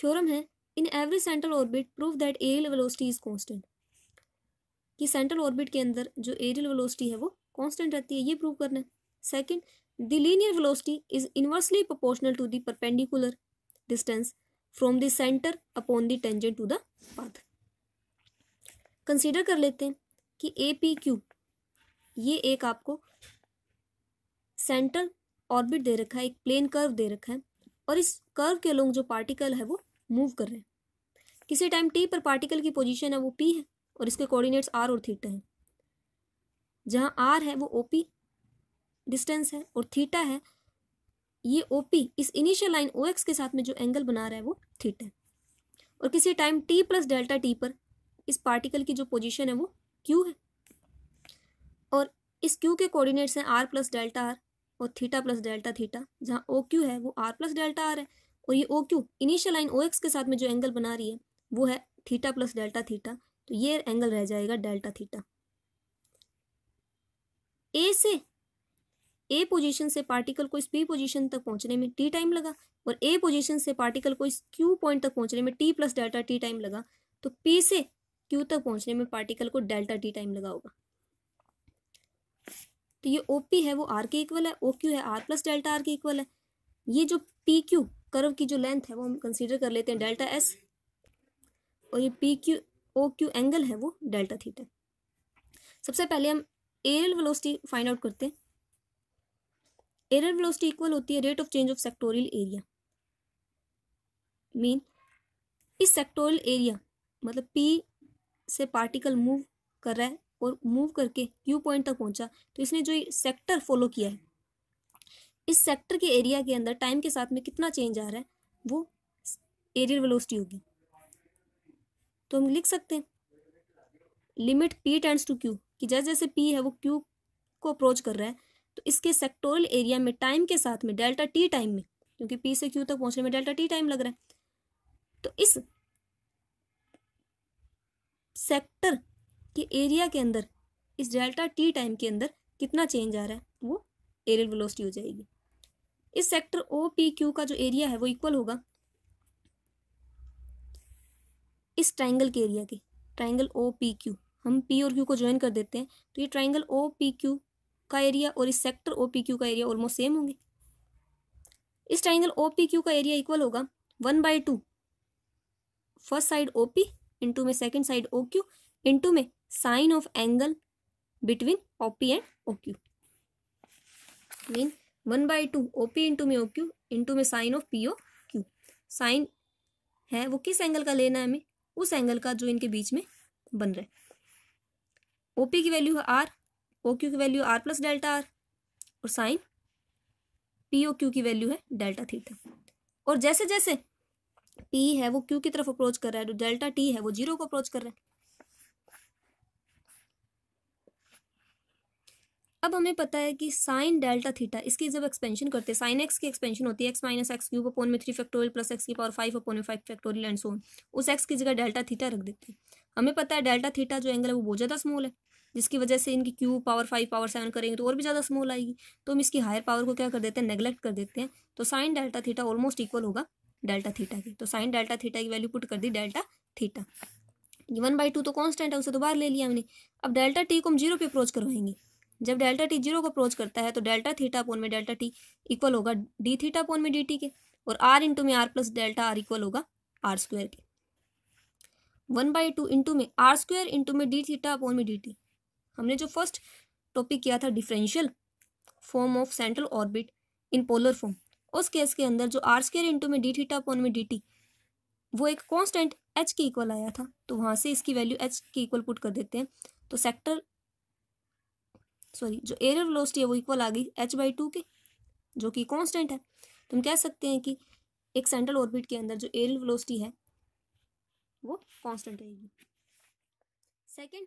Theorem है, in every central orbit prove that areal velocity is constant कि central orbit के अंदर जो एरियल वेलोसिटी है वो कांस्टेंट रहती है, ये प्रूव करना है। Second the linear velocity is inversely proportional to the perpendicular distance from the centre upon the tangent to the path consider कर लेते हैं कि ए पी क्यू ये एक आपको सेंट्रल ऑर्बिट दे रखा है, एक प्लेन कर्व दे रखा है, और इस कर्व के लोग जो पार्टिकल है वो मूव कर रहे हैं। किसी टाइम टी पर पार्टिकल की पोजीशन है, वो पी है और इसके कोऑर्डिनेट्स आर और थीटा है। जहाँ आर है, वो ओपी डिस्टेंस है और थीटा है, ये ओपी इस इनिशियल लाइन ओ एक्स के साथ में जो एंगल बना रहा है, वो थीटा है। और किसी time T plus delta T पर इस पार्टिकल की जो पोजीशन है, वो क्यू है। और इस क्यू के कोऑर्डिनेट्स हैं आर प्लस डेल्टा आर और थीटा प्लस डेल्टा थीटा जहाँ ओ क्यू है, वो आर प्लस डेल्टा आर है। और ये O Q? Initial line O X के साथ में जो एंगल बना रही है, वो है थीटा प्लस डेल्टा थीटा तो ये एंगल रह जाएगा डेल्टा थीटा ए से ए पोजीशन से पार्टिकल को इस पी पोजीशन तक पहुँचने में टी टाइम लगा और ए पोजीशन से पार्टिकल को इस क्यू पॉइंट तक पहुँचने में T plus delta T time लगा. तो पी से क्यू तक पहुँचने में पार्टिकल को डेल्टा टी टाइम लगा होगा. तो ये ओ पी है, वो आर के इक्वल है ओ क्यू है आर प्लस डेल्टा आर के इक्वल है. ये जो पी क्यू कर्व की जो लेंथ है वो हम कंसीडर कर लेते हैं डेल्टा एस और ये P Q O Q angle है वो डेल्टा थीटा सबसे पहले हम एरियल वेलोसिटी फाइंड आउट करते हैं। एरियल वेलोसिटी इक्वल होती है rate of change of sectorial area mean इस सेक्टोरियल एरिया मतलब पी से पार्टिकल मूव कर रहा है और मूव करके क्यू पॉइंट तक पहुँचा तो इसने जो सेक्टर फॉलो किया है इस सेक्टर के एरिया के अंदर टाइम के साथ में कितना चेंज आ रहा है, वो एरियल वेलोसिटी होगी। तो हम लिख सकते हैं, limit P tends to Q कि जैसे जैसे पी है वो क्यू को अप्रोच कर रहा है तो इसके सेक्टोरल एरिया में टाइम के साथ में डेल्टा टी टाइम में, क्योंकि पी से क्यू तक पहुँचने में डेल्टा टी टाइम लग रहा है। तो इस सेक्टर के एरिया के अंदर, इस डेल्टा टी टाइम के अंदर कितना चेंज आ रहा है, वो एरियल वेलोसिटी हो जाएगी। इस सेक्टर ओ पी क्यू का जो एरिया है वो इक्वल होगा। इस ट्राइंगल के एरिया के ट्राइंगल ओ पी क्यू। हम पी और क्यू को ज्वाइन कर देते हैं तो ये ट्राइंगल ओ पी क्यू का एरिया और इस सेक्टर ओ पी क्यू का एरिया ऑलमोस्ट सेम होंगे। इस ट्राइंगल ओ पी क्यू का एरिया इक्वल होगा one by two. First side O P into में second side O Q into में sine of angle between O P and O Q. Mean one by two O P into में O Q into में sine of P O Q. Sine है वो किस angle का लेना है हमें? उस एंगल का जो इनके बीच में बन रहा है। ओपी की वैल्यू है आर ओ क्यू की value R plus delta R और साइन पी ओ क्यू की वैल्यू है डेल्टा थीटा और जैसे जैसे पी है वो क्यू की तरफ़ अप्रोच कर रहा है तो डेल्टा टी है वो ज़ीरो को अप्रोच कर रहा है। अब हमें पता है कि साइन डेल्टा थीटा इसकी जब एक्सपेंशन करते हैं साइन एक्स की एक्सपेंशन होती है X minus X cube upon में थ्री फैक्टोरियल प्लस एक्स की पावर फाइव अपोन में five factorial and so on उस एक्स की जगह डेल्टा थीटा रख देते हैं। हमें पता है डेल्टा थीटा जो एंगल है, वो बहुत ज़्यादा स्मॉल है, जिसकी वजह से इनकी cube power five power seven करेंगे तो और भी ज़्यादा स्मॉल आएगी। तो हम इसकी हायर पावर को क्या कर देते हैं नेग्लेक्ट कर देते हैं। तो sine delta theta almost equal होगा डेल्टा थीटा की। तो साइन डेल्टा थीटा की वैल्यू पुट कर दी delta theta one by two तो कॉन्स्टेंट है, उसे तो बाहर ले लिया हमने। अब डेल्टा टी को हम ज़ीरो पे अप्रोच करवाएँगे। जब डेल्टा टी ज़ीरो को अप्रोच करता है तो डेल्टा थीटा पोन में डेल्टा टी इक्वल होगा डी थीटा पोन में डी टी के और आर इंटू में R plus delta R equal होगा आर स्क्वायर के। वन बाई टू इंटू में आर स्क्वायर इंटू में डी थीटा पोन में डी टी। हमने जो फ़र्स्ट टॉपिक किया था, differential form of central orbit in polar form, उस केस के अंदर जो आर स्क्र इंटू में डी थीटा पोन में डी टी, वो एक कॉन्स्टेंट एच के इक्वल आया था तो वहाँ से इसकी वैल्यू एच के इक्वल पुट कर देते हैं। तो सेक्टर सॉरी जो एरियर वेलोसिटी है वो इक्वल आ गई एच बाई टू के, जो कि कांस्टेंट है। तो हम कह सकते हैं कि एक सेंट्रल ऑर्बिट के अंदर जो एरियर वेलोसिटी है, वो कांस्टेंट रहेगी। सेकंड